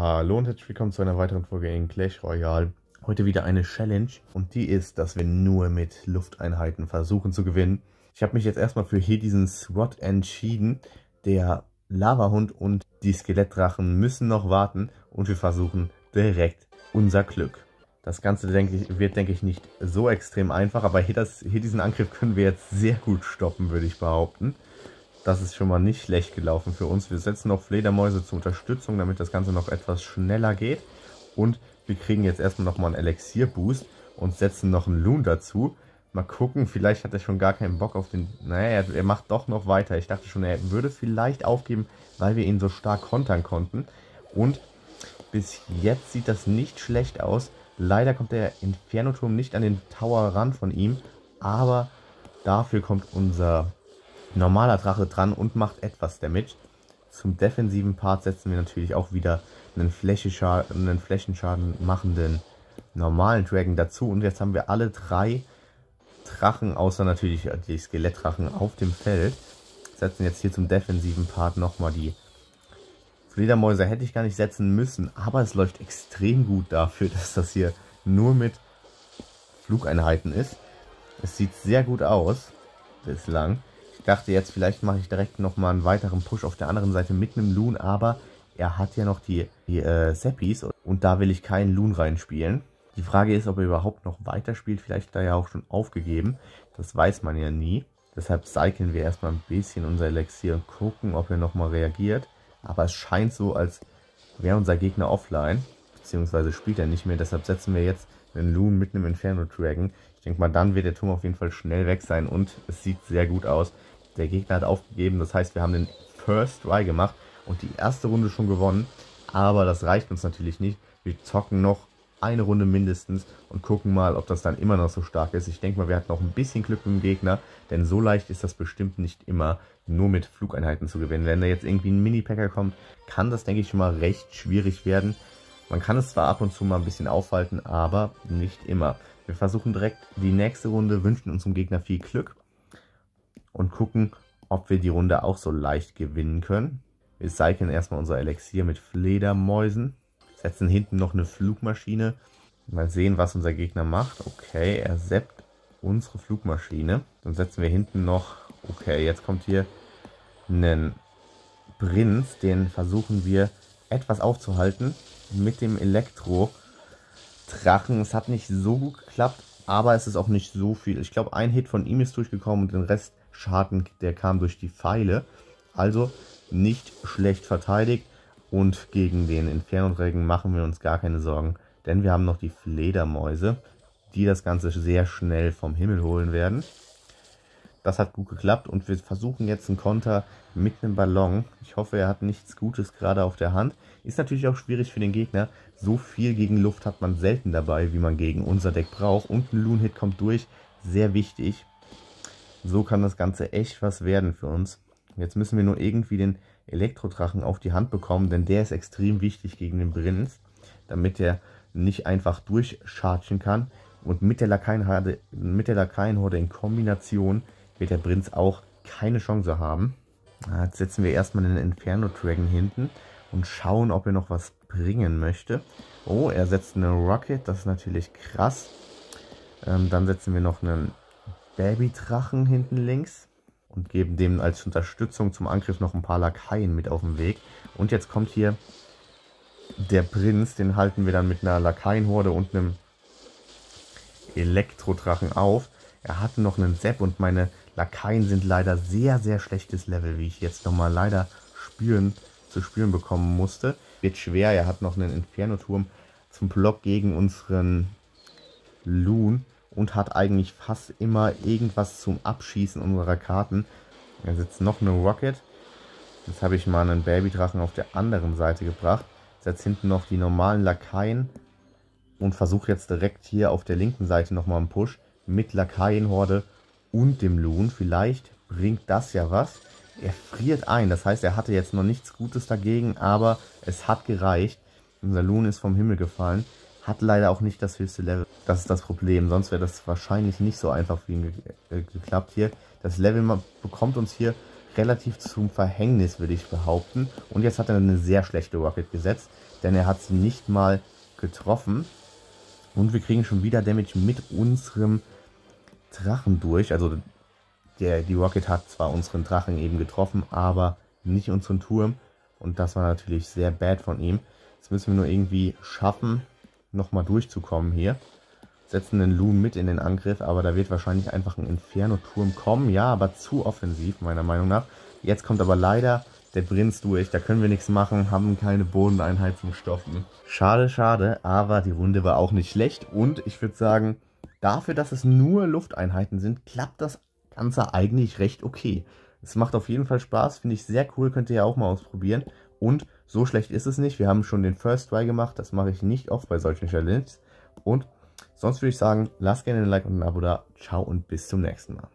Hallo und herzlich willkommen zu einer weiteren Folge in Clash Royale. Heute wieder eine Challenge und die ist, dass wir nur mit Lufteinheiten versuchen zu gewinnen. Ich habe mich jetzt erstmal für hier diesen SWAT entschieden. Der Lavahund und die Skelettdrachen müssen noch warten und wir versuchen direkt unser Glück. Das Ganze denke ich, wird, denke ich, nicht so extrem einfach, aber hier, das, hier diesen Angriff können wir jetzt sehr gut stoppen, würde ich behaupten. Das ist schon mal nicht schlecht gelaufen für uns. Wir setzen noch Fledermäuse zur Unterstützung, damit das Ganze noch etwas schneller geht. Und wir kriegen jetzt erstmal nochmal einen Elixier-Boost und setzen noch einen Loon dazu. Mal gucken, vielleicht hat er schon gar keinen Bock auf den... Naja, er, macht doch noch weiter. Ich dachte schon, er würde vielleicht aufgeben, weil wir ihn so stark kontern konnten. Und bis jetzt sieht das nicht schlecht aus. Leider kommt der Inferno-Turm nicht an den Tower ran von ihm, aber dafür kommt unser normaler Drache dran und macht etwas Damage. Zum defensiven Part setzen wir natürlich auch wieder einen, einen Flächenschaden machenden normalen Dragon dazu. Und jetzt haben wir alle drei Drachen, außer natürlich die Skelettdrachen, auf dem Feld. Setzen jetzt hier zum defensiven Part nochmal die Fledermäuse. Hätte ich gar nicht setzen müssen, aber es läuft extrem gut dafür, dass das hier nur mit Flugeinheiten ist. Es sieht sehr gut aus bislang dachte jetzt, vielleicht mache ich direkt nochmal einen weiteren Push auf der anderen Seite mit einem Loon, aber er hat ja noch die, die äh, Seppis und da will ich keinen Loon reinspielen. Die Frage ist, ob er überhaupt noch weiterspielt. Vielleicht er ja auch schon aufgegeben. Das weiß man ja nie. Deshalb cyclen wir erstmal ein bisschen unser Elixier und gucken, ob er nochmal reagiert. Aber es scheint so, als wäre unser Gegner offline. Beziehungsweise spielt er nicht mehr. Deshalb setzen wir jetzt einen Loon mit einem Inferno Dragon. Ich denke mal, dann wird der Turm auf jeden Fall schnell weg sein und es sieht sehr gut aus. Der Gegner hat aufgegeben, das heißt, wir haben den First Try gemacht und die erste Runde schon gewonnen. Aber das reicht uns natürlich nicht. Wir zocken noch eine Runde mindestens und gucken mal, ob das dann immer noch so stark ist. Ich denke mal, wir hatten auch ein bisschen Glück mit dem Gegner, denn so leicht ist das bestimmt nicht immer, nur mit Flugeinheiten zu gewinnen. Wenn da jetzt irgendwie ein Mini-Packer kommt, kann das, denke ich, schon mal recht schwierig werden. Man kann es zwar ab und zu mal ein bisschen aufhalten, aber nicht immer. Wir versuchen direkt die nächste Runde, wünschen unserem Gegner viel Glück und gucken, ob wir die Runde auch so leicht gewinnen können. Wir cyclen erstmal unser Elixier mit Fledermäusen, setzen hinten noch eine Flugmaschine. Mal sehen, was unser Gegner macht. Okay, er seppt unsere Flugmaschine. Dann setzen wir hinten noch, okay, jetzt kommt hier ein Prinz, den versuchen wir etwas aufzuhalten mit dem Elektro-Drachen. Es hat nicht so gut geklappt, aber es ist auch nicht so viel. Ich glaube, ein Hit von ihm ist durchgekommen und den Rest Schaden, der kam durch die Pfeile. Also nicht schlecht verteidigt. Und gegen den Inferno-Dragon machen wir uns gar keine Sorgen. Denn wir haben noch die Fledermäuse, die das Ganze sehr schnell vom Himmel holen werden. Das hat gut geklappt und wir versuchen jetzt einen Konter mit einem Ballon. Ich hoffe, er hat nichts Gutes gerade auf der Hand. Ist natürlich auch schwierig für den Gegner. So viel gegen Luft hat man selten dabei, wie man gegen unser Deck braucht. Und ein Loon-Hit kommt durch. Sehr wichtig. So kann das Ganze echt was werden für uns. Jetzt müssen wir nur irgendwie den Elektrodrachen auf die Hand bekommen, denn der ist extrem wichtig gegen den Prinz, damit er nicht einfach durchchargen kann. Und mit der Lakaienhorde, mit der Lakaienhorde in Kombination wird der Prinz auch keine Chance haben. Jetzt setzen wir erstmal den Inferno Dragon hinten und schauen, ob er noch was bringen möchte. Oh, er setzt eine Rocket, das ist natürlich krass. Ähm, dann setzen wir noch einen Babydrachen hinten links und geben dem als Unterstützung zum Angriff noch ein paar Lakaien mit auf den Weg. Und jetzt kommt hier der Prinz, den halten wir dann mit einer Lakaienhorde und einem Elektrodrachen auf. Er hatte noch einen Sepp und meine Lakaien sind leider sehr, sehr schlechtes Level, wie ich jetzt nochmal leider spüren, zu spüren bekommen musste. Wird schwer, er hat noch einen Inferno-Turm zum Block gegen unseren Loon und hat eigentlich fast immer irgendwas zum Abschießen unserer Karten. Da sitzt noch eine Rocket. Jetzt habe ich mal einen Babydrachen auf der anderen Seite gebracht. Setze hinten noch die normalen Lakaien und versuche jetzt direkt hier auf der linken Seite nochmal einen Push mit Lakaienhorde und dem Loon. Vielleicht bringt das ja was. Er friert ein, das heißt, er hatte jetzt noch nichts Gutes dagegen, aber es hat gereicht. Unser Loon ist vom Himmel gefallen. Hat leider auch nicht das höchste Level. Das ist das Problem. Sonst wäre das wahrscheinlich nicht so einfach für ihn ge äh, geklappt hier. Das Level bekommt uns hier relativ zum Verhängnis, würde ich behaupten. Und jetzt hat er eine sehr schlechte Rocket gesetzt, denn er hat sie nicht mal getroffen. Und wir kriegen schon wieder Damage mit unserem Drachen durch. Also der, die Rocket hat zwar unseren Drachen eben getroffen, aber nicht unseren Turm. Und das war natürlich sehr bad von ihm. Jetzt müssen wir nur irgendwie schaffen, nochmal durchzukommen hier. Setzen den Loon mit in den Angriff, aber da wird wahrscheinlich einfach ein Inferno-Turm kommen. Ja, aber zu offensiv, meiner Meinung nach. Jetzt kommt aber leider der Prinz durch. Da können wir nichts machen, haben keine Bodeneinheit zum Stoffen. Schade, schade, aber die Runde war auch nicht schlecht. Und ich würde sagen, dafür, dass es nur Lufteinheiten sind, klappt das Ganze eigentlich recht okay. Es macht auf jeden Fall Spaß, finde ich sehr cool, könnt ihr ja auch mal ausprobieren. Und so schlecht ist es nicht. Wir haben schon den First Try gemacht, das mache ich nicht oft bei solchen Challenges. Und sonst würde ich sagen, lasst gerne ein Like und ein Abo da. Ciao und bis zum nächsten Mal.